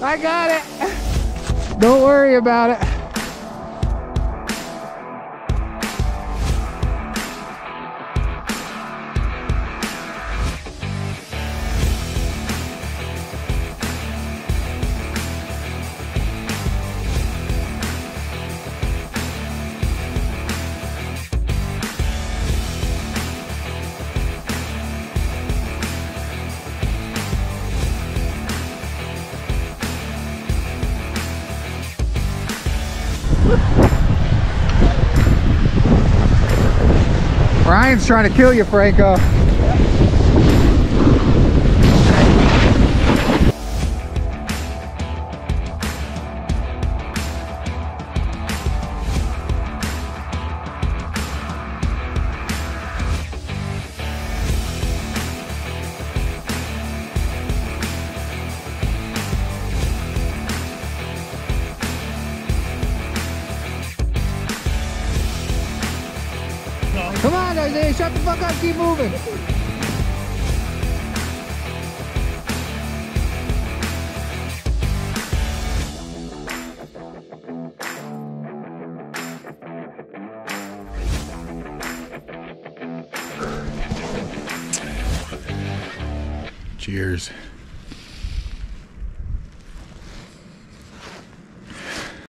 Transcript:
I got it. Don't worry about it. Ryan's trying to kill you, Franco. Isaiah, shut the fuck up, keep moving. Cheers.